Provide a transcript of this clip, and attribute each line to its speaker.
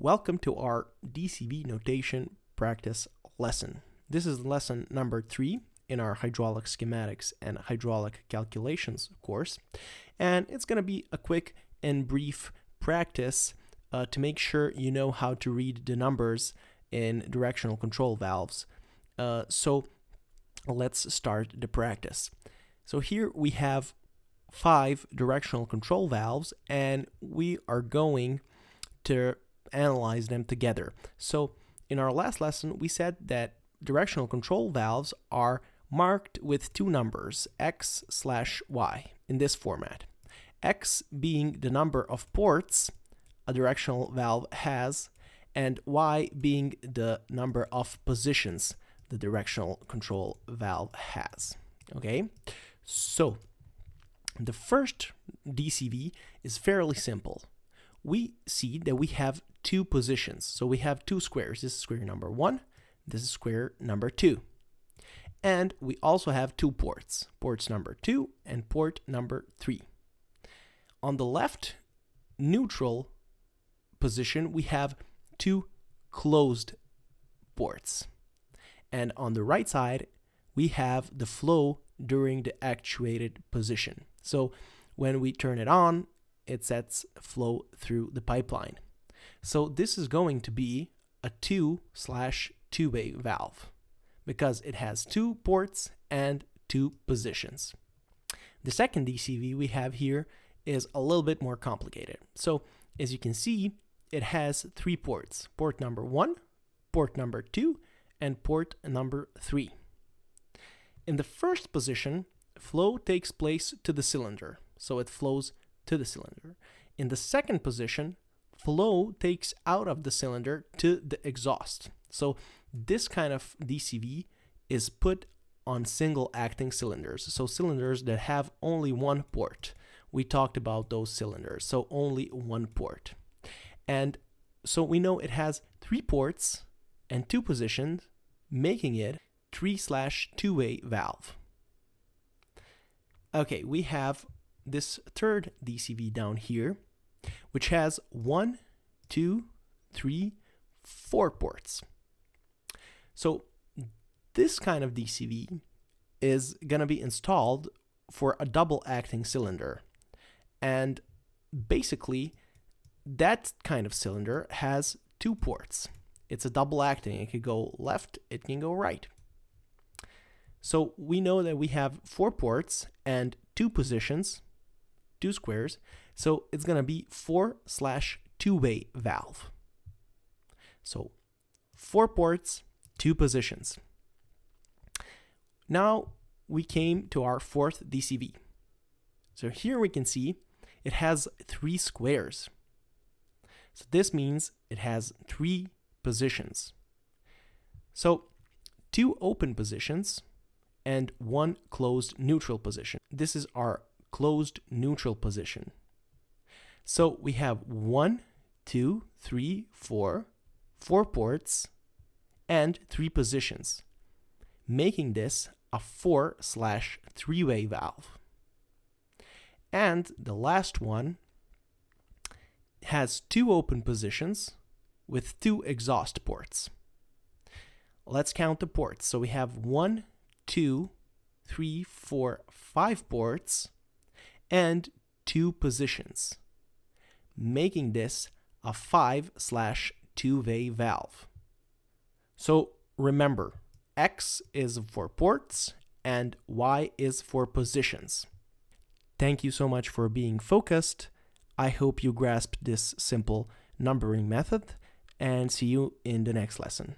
Speaker 1: Welcome to our DCV notation practice lesson. This is lesson number three in our hydraulic schematics and hydraulic calculations course. And it's going to be a quick and brief practice uh, to make sure you know how to read the numbers in directional control valves. Uh, so let's start the practice. So here we have five directional control valves and we are going to analyze them together. So in our last lesson, we said that directional control valves are marked with two numbers, x slash y, in this format. x being the number of ports a directional valve has, and y being the number of positions the directional control valve has. Okay, so the first DCV is fairly simple. We see that we have two positions. So we have two squares. This is square number one, this is square number two. And we also have two ports, ports number two and port number three. On the left neutral position, we have two closed ports. And on the right side, we have the flow during the actuated position. So when we turn it on, it sets flow through the pipeline. So this is going to be a 2 slash 2-way valve because it has two ports and two positions. The second DCV we have here is a little bit more complicated. So as you can see, it has three ports, port number one, port number two, and port number three. In the first position, flow takes place to the cylinder, so it flows to the cylinder. In the second position, flow takes out of the cylinder to the exhaust. So this kind of DCV is put on single acting cylinders. So cylinders that have only one port. We talked about those cylinders, so only one port. And so we know it has three ports and two positions, making it 3 slash 2-way valve. Okay, we have this third DCV down here, which has one, two, three, four ports. So this kind of DCV is going to be installed for a double acting cylinder. And basically, that kind of cylinder has two ports. It's a double acting. It can go left, it can go right. So we know that we have four ports and two positions, two squares. So it's going to be 4 slash two-way valve. So four ports, two positions. Now we came to our fourth DCV. So here we can see it has three squares. So this means it has three positions. So two open positions and one closed neutral position. This is our closed neutral position. So we have one, two, three, four, four ports, and three positions, making this a four slash three way valve. And the last one has two open positions with two exhaust ports. Let's count the ports. So we have one, two, three, four, five ports and two positions, making this a 5 slash 2-way valve. So remember, X is for ports and Y is for positions. Thank you so much for being focused. I hope you grasped this simple numbering method and see you in the next lesson.